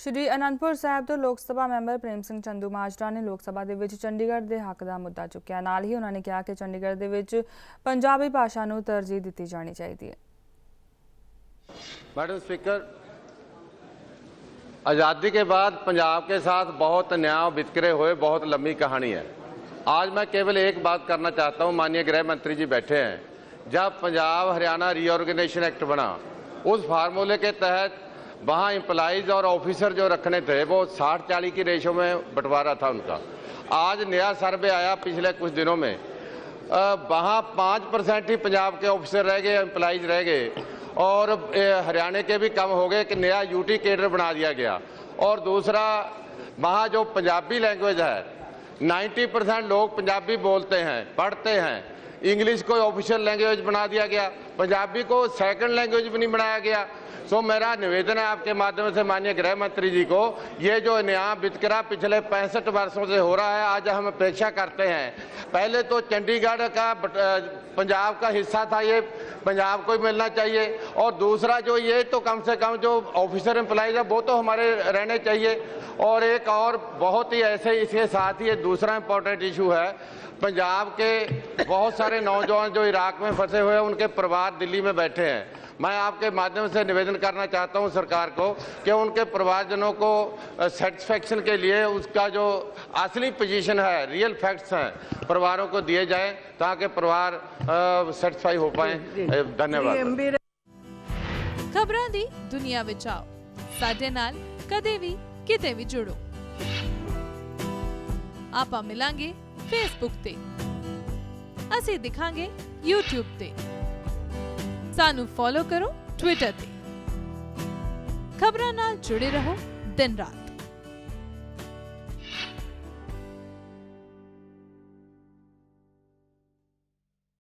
ਸ਼੍ਰੀ ਅਨੰਦਪੁਰ ਸਾਹਿਬ ਤੋਂ ਲੋਕ ਸਭਾ ਮੈਂਬਰ ਪ੍ਰੇਮ ਸਿੰਘ ਚੰਦੂ ਮਾਜਰਾ ਨੇ ਲੋਕ ਸਭਾ ਦੇ ਵਿੱਚ ਚੰਡੀਗੜ੍ਹ ਦੇ ਹੱਕ ਦਾ ਮੁੱਦਾ ਚੁੱਕਿਆ ਨਾਲ ਹੀ ਉਹਨਾਂ ਨੇ ਕਿਹਾ ਕਿ ਚੰਡੀਗੜ੍ਹ ਦੇ ਵਿੱਚ ਪੰਜਾਬੀ ਭਾਸ਼ਾ ਨੂੰ ਤਰਜੀਹ ਦਿੱਤੀ ਜਾਣੀ ਚਾਹੀਦੀ ਹੈ मैडम स्पीकर आज़ादी के बाद पंजाब के साथ बहुत न्याय वितकरे हुए बहुत लंबी कहानी है आज मैं केवल एक बात करना चाहता हूं माननीय गृह मंत्री जी बैठे हैं जब पंजाब हरियाणा रीऑर्गेनाइजेशन एक्ट बना उस फार्मूले के तहत वहाँ एम्प्लॉज और ऑफिसर जो रखने थे, वो साठ चालीस की रेशो में बंटवारा था उनका। आज नया सर्वे आया पिछले कुछ दिनों में। वहाँ पाँच परसेंट ही पंजाब के ऑफिसर रह गए एम्प्लाइज रह गए। और हरियाणा के भी कम हो गए कि नया यूटी केडर बना दिया गया। और दूसरा, वहाँ जो पंजाबी लैंग्वेज है 90 परसेंट लोग पंजाबी बोलते हैं, पढ़ते हैं। इंग्लिश को ऑफिशियल लैंग्वेज बना दिया गया, पंजाबी को सेकंड लैंग्वेज भी नहीं बनाया गया। सो मेरा निवेदन है आपके माध्यम से माननीय गृह मंत्री जी को, ये जो नया वितकरा पिछले पैंसठ वर्षों से हो रहा है, आज हम अपेक्षा करते हैं। पहले तो चंडीगढ़ का पंजाब का हिस्सा था ये, पंजाब को ही मिलना चाहिए। और दूसरा जो ये तो कम से कम जो ऑफिसर एम्प्लॉज है, वो तो हमारे रहने चाहिए। और एक और बहुत ही ऐसे इसके साथ ही ये दूसरा इम्पोर्टेंट इशू है। पंजाब के बहुत सारे नौजवान जो इराक में फंसे हुए हैं उनके परिवार दिल्ली में बैठे हैं। मैं आपके माध्यम से निवेदन करना चाहता हूँ सरकार को कि उनके परिवारजनों को सेटिस्फेक्शन के लिए उसका जो असली पोजीशन है रियल फैक्ट्स हैं परिवारों को दिए जाए ताकि परिवार सेटिस्फाई हो पाए। धन्यवाद। खबर दी दुनिया बचाओ साढ़े नाल कदे भी ਕਿਤੇ ਵੀ ਜੁੜੋ ਆਪਾਂ ਮਿਲਾਂਗੇ ਫੇਸਬੁੱਕ ਤੇ ਅਸੀਂ ਦਿਖਾਂਗੇ YouTube ਤੇ ਸਾਨੂੰ ਫੋਲੋ ਕਰੋ Twitter ਤੇ ਖਬਰਾਂ ਨਾਲ ਜੁੜੇ ਰਹੋ ਦਿਨ ਰਾਤ